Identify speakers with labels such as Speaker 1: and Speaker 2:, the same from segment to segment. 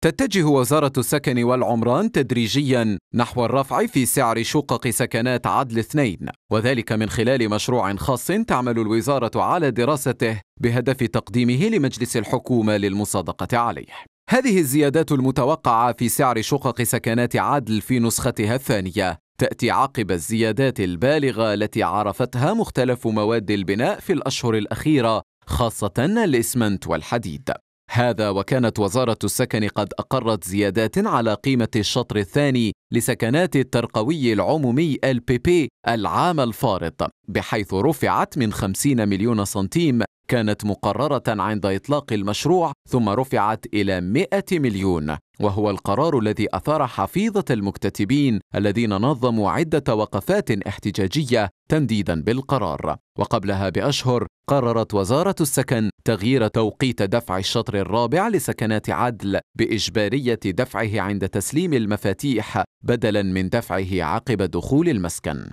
Speaker 1: تتجه وزارة السكن والعمران تدريجيا نحو الرفع في سعر شقق سكنات عدل اثنين وذلك من خلال مشروع خاص تعمل الوزارة على دراسته بهدف تقديمه لمجلس الحكومة للمصادقة عليه. هذه الزيادات المتوقعة في سعر شقق سكنات عدل في نسختها الثانية تأتي عقب الزيادات البالغة التي عرفتها مختلف مواد البناء في الأشهر الأخيرة خاصة الإسمنت والحديد. هذا وكانت وزارة السكن قد أقرت زيادات على قيمة الشطر الثاني لسكنات الترقوي العمومي البي العام الفارط بحيث رفعت من 50 مليون سنتيم كانت مقررة عند إطلاق المشروع ثم رفعت إلى 100 مليون وهو القرار الذي أثار حفيظة المكتتبين الذين نظموا عدة وقفات احتجاجية تنديدا بالقرار. وقبلها بأشهر قررت وزارة السكن تغيير توقيت دفع الشطر الرابع لسكنات عدل بإجبارية دفعه عند تسليم المفاتيح بدلا من دفعه عقب دخول المسكن.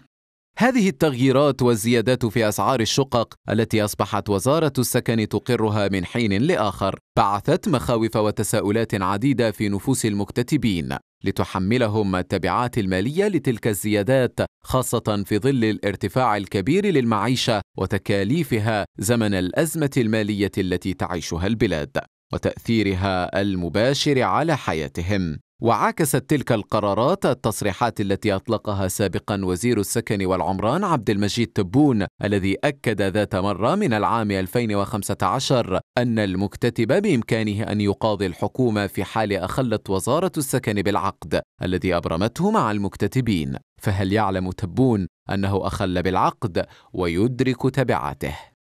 Speaker 1: هذه التغييرات والزيادات في أسعار الشقق التي أصبحت وزارة السكن تقرها من حين لآخر بعثت مخاوف وتساؤلات عديدة في نفوس المكتتبين لتحملهم التبعات المالية لتلك الزيادات خاصة في ظل الارتفاع الكبير للمعيشة وتكاليفها زمن الأزمة المالية التي تعيشها البلاد وتأثيرها المباشر على حياتهم. وعكست تلك القرارات التصريحات التي أطلقها سابقا وزير السكن والعمران عبد المجيد تبون الذي أكد ذات مرة من العام 2015 أن المكتتب بإمكانه أن يقاضي الحكومة في حال أخلت وزارة السكن بالعقد الذي أبرمته مع المكتتبين. فهل يعلم تبون أنه أخل بالعقد ويدرك تبعاته؟